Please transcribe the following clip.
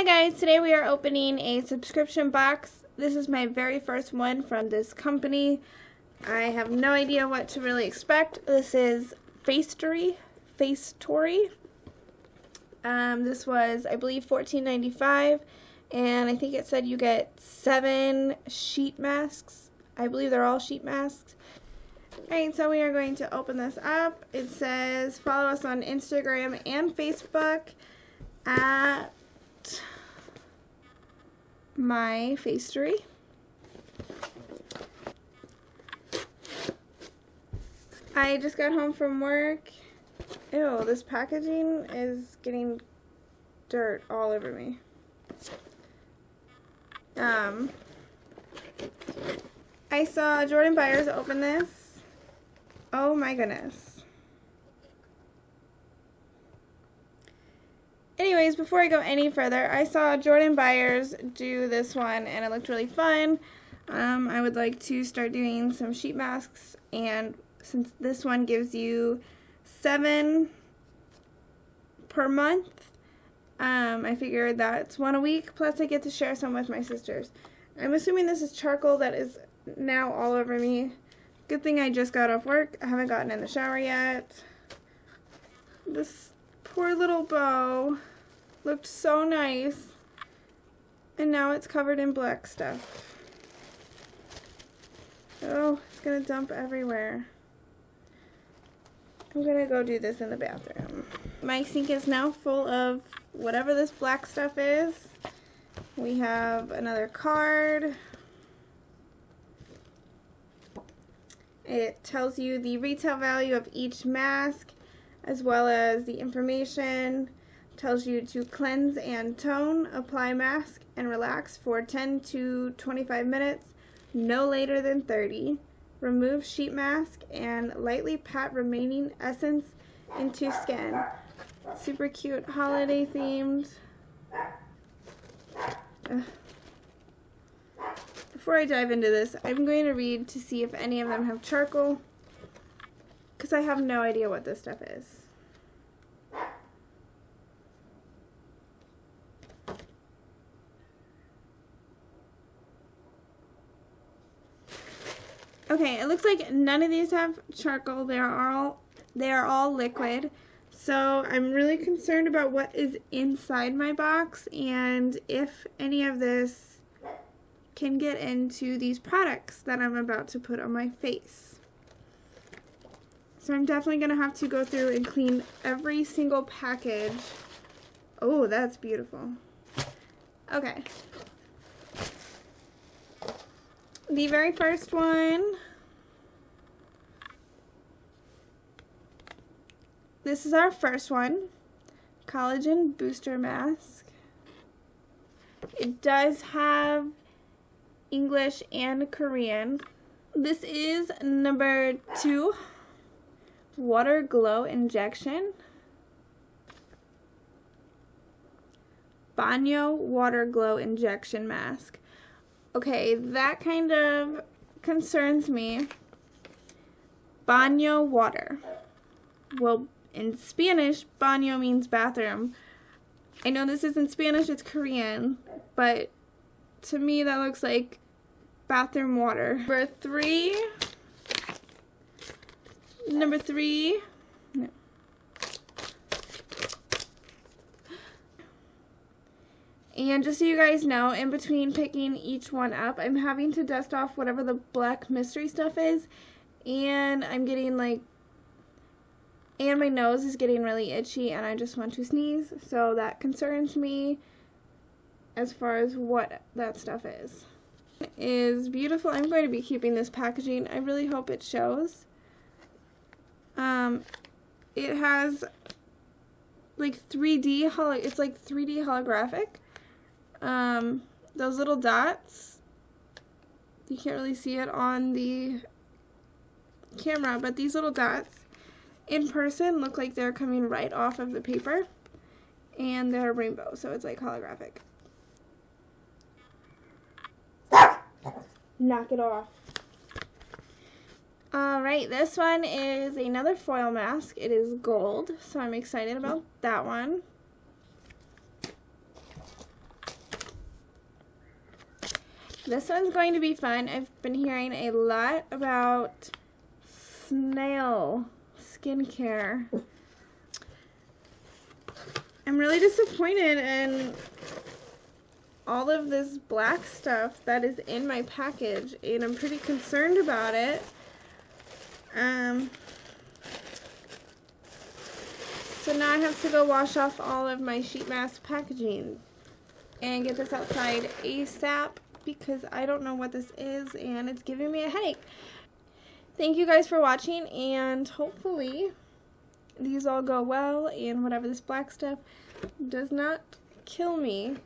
Hi guys, today we are opening a subscription box. This is my very first one from this company. I have no idea what to really expect. This is Facetory, Facetory. Um, this was, I believe, $14.95 and I think it said you get seven sheet masks. I believe they're all sheet masks. Alright, so we are going to open this up. It says follow us on Instagram and Facebook at my Facetory. I just got home from work. Ew, this packaging is getting dirt all over me. Um, I saw Jordan Byers open this. Oh my goodness. Anyways, before I go any further, I saw Jordan Byers do this one and it looked really fun. Um, I would like to start doing some sheet masks and since this one gives you seven per month, um, I figured that's one a week, plus I get to share some with my sisters. I'm assuming this is charcoal that is now all over me. Good thing I just got off work. I haven't gotten in the shower yet. This poor little bow looked so nice. And now it's covered in black stuff. Oh, it's going to dump everywhere. I'm going to go do this in the bathroom. My sink is now full of whatever this black stuff is. We have another card. It tells you the retail value of each mask as well as the information tells you to cleanse and tone, apply mask, and relax for 10 to 25 minutes, no later than 30. Remove sheet mask and lightly pat remaining essence into skin. Super cute holiday themed. Ugh. Before I dive into this, I'm going to read to see if any of them have charcoal because I have no idea what this stuff is. Okay, it looks like none of these have charcoal. They are all they are all liquid. So I'm really concerned about what is inside my box and if any of this can get into these products that I'm about to put on my face. So I'm definitely going to have to go through and clean every single package. Oh, that's beautiful. Okay, the very first one, this is our first one, collagen booster mask. It does have English and Korean. This is number two, water glow injection. Banyo water glow injection mask. Okay, that kind of concerns me. Baño water. Well, in Spanish, baño means bathroom. I know this isn't Spanish, it's Korean, but to me that looks like bathroom water. Number three. Number three. And just so you guys know, in between picking each one up, I'm having to dust off whatever the black mystery stuff is. And I'm getting like, and my nose is getting really itchy and I just want to sneeze. So that concerns me as far as what that stuff is. It is beautiful. I'm going to be keeping this packaging. I really hope it shows. Um, it has like 3D, it's like 3D holographic um, those little dots, you can't really see it on the camera, but these little dots in person look like they're coming right off of the paper and they're rainbow, so it's like holographic. Knock it off. Alright, this one is another foil mask. It is gold, so I'm excited about that one. This one's going to be fun. I've been hearing a lot about snail skincare. I'm really disappointed in all of this black stuff that is in my package and I'm pretty concerned about it. Um, so now I have to go wash off all of my sheet mask packaging and get this outside ASAP because I don't know what this is and it's giving me a headache. Thank you guys for watching and hopefully these all go well and whatever this black stuff does not kill me